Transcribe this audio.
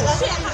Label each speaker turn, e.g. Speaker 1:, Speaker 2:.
Speaker 1: g a